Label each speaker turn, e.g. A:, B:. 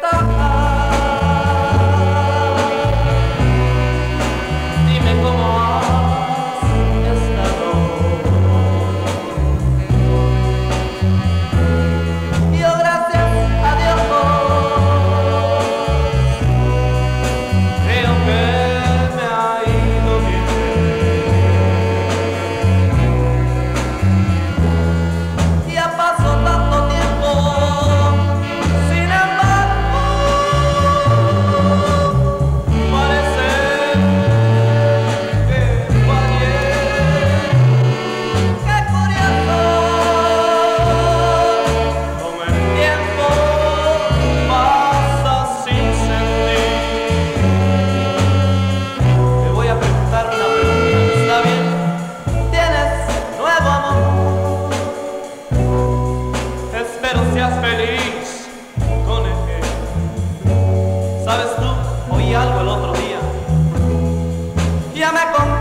A: 됐다. ¿Sabes tú? Oí algo el otro día. Ya me.